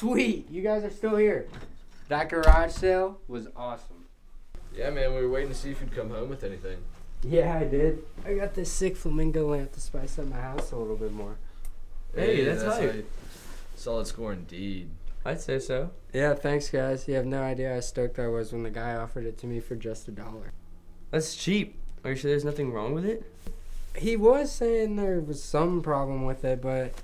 Sweet, you guys are still here. That garage sale was awesome. Yeah, man, we were waiting to see if you'd come home with anything. Yeah, I did. I got this sick flamingo lamp to spice up my house a little bit more. Hey, that's hype. hype. Solid score indeed. I'd say so. Yeah, thanks guys. You have no idea how stoked I was when the guy offered it to me for just a dollar. That's cheap. Are you sure there's nothing wrong with it? He was saying there was some problem with it, but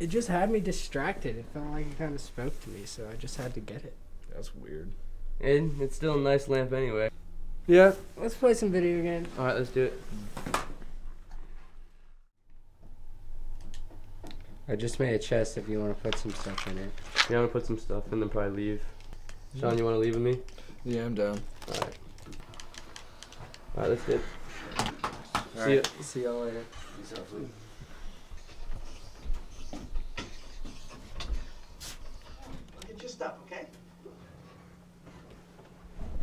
it just had me distracted. It felt like it kind of spoke to me, so I just had to get it. That's weird. And it's still a nice lamp anyway. Yeah. Let's play some video games. All right, let's do it. I just made a chest if you want to put some stuff in it. Yeah, I'm gonna put some stuff and then probably leave. Mm-hmm. Sean, you want to leave with me? Yeah, I'm down. All right. All right, let's do it. All See ya. See y'all later. Get your stuff, okay?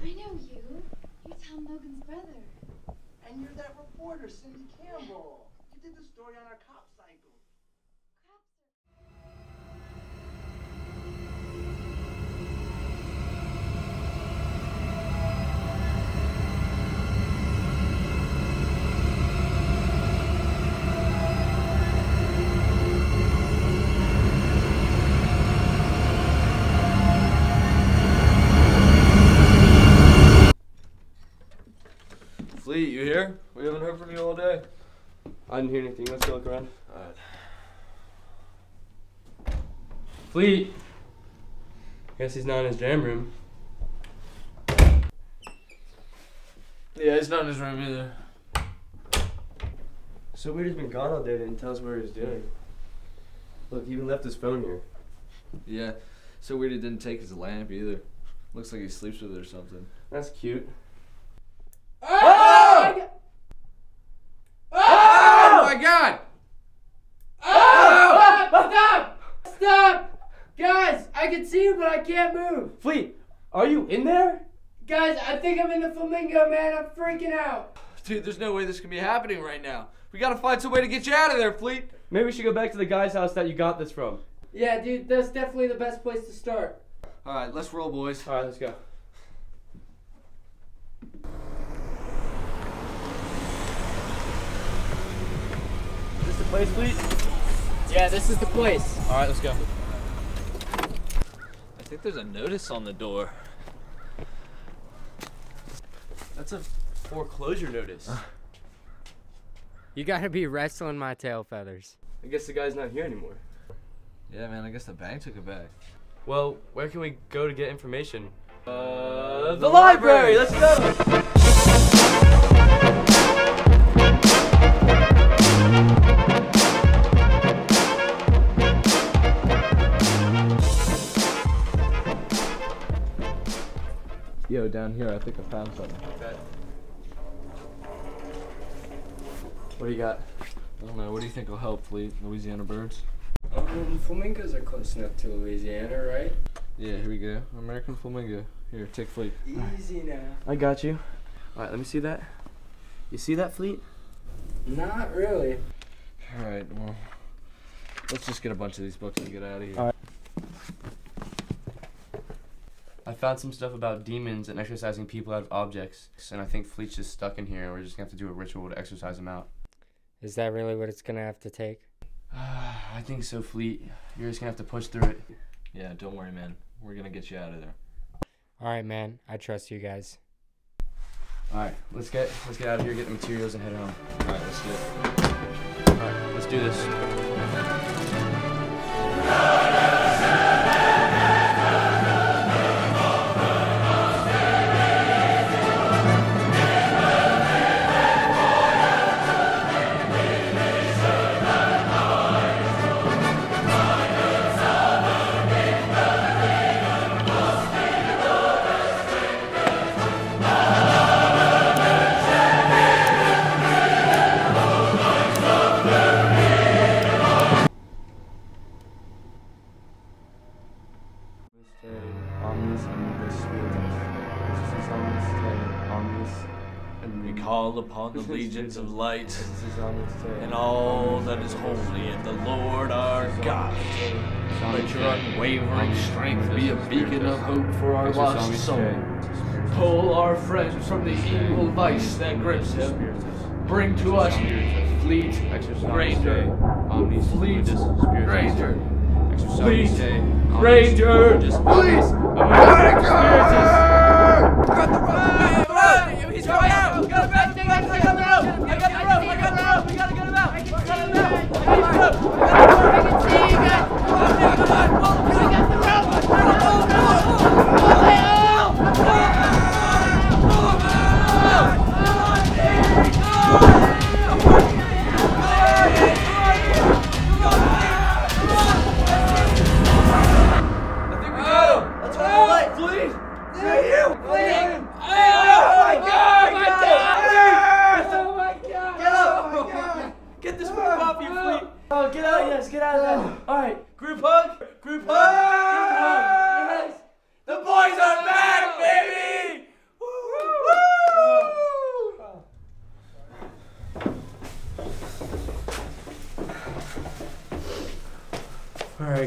I know you. You're Tom Logan's brother. And you're that reporter, Cindy Campbell. You did the story on our crop circle. Fleet, you here? We haven't heard from you all day. I didn't hear anything. Let's go look around. Alright. Fleet. Guess he's not in his jam room. Yeah, he's not in his room either. So weird he's been gone all day. Didn't tell us what he was doing. Look, he even left his phone here. Yeah. So weird he didn't take his lamp either. Looks like he sleeps with it or something. That's cute. Ah! Oh! Oh my god! Oh! Oh! Stop! Stop! Guys, I can see you, but I can't move. Fleet, are you in there? Guys, I think I'm in the flamingo, man. I'm freaking out. Dude, there's no way this can be happening right now. We gotta find some way to get you out of there, Fleet. Maybe we should go back to the guy's house that you got this from. Yeah, dude, that's definitely the best place to start. Alright, let's roll, boys. All right, let's go. Is this the place, Fleet? Yeah, this is the place. All right, let's go. I think there's a notice on the door. That's a foreclosure notice. You gotta be wrestling my tail feathers. I guess the guy's not here anymore. Yeah, man, I guess the bank took it back. Well, where can we go to get information? Uh, the, the library. library. Let's go. Down here, I think I found something. What do you got? I don't know. What do you think will help, Fleet? Louisiana birds? Um, flamingos are close enough to Louisiana, right? Yeah, here we go. American flamingo. Here, take Fleet. Easy now. I got you. All right, let me see that. You see that, Fleet? Not really. Alright, well, let's just get a bunch of these books and get out of here. All right. I found some stuff about demons and exorcising people out of objects, and I think Fleet's just stuck in here, and we're just gonna have to do a ritual to exercise him out. Is that really what it's gonna have to take? I think so, Fleet. You're just gonna have to push through it. Yeah, don't worry, man. We're gonna get you out of there. Alright, man. I trust you guys. All right, let's get let's get out of here, get the materials, and head home. Alright, let's do it. All right, let's do this. Call upon the legions of light This is on its day. and all that is holy in the Lord our God. let your unwavering strength be a beacon of hope for our lost soul. Pull our friend from the evil vice that grips him. Bring to us Fleet Granger. Fleet Granger. Fleet Granger. Please. He's coming out! We got out! We got him out! I got the rope! I got the rope! We gotta get him out! We gotta get him out! I got the rope! I got the rope! I can see you guys!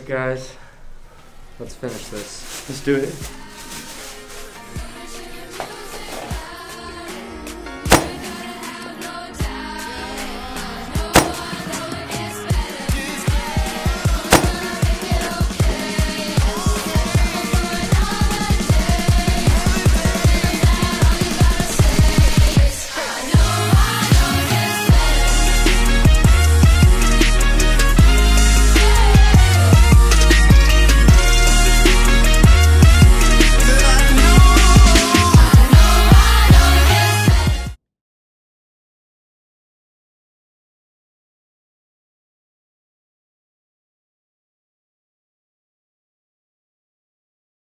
Guys. Let's finish this. Let's do it.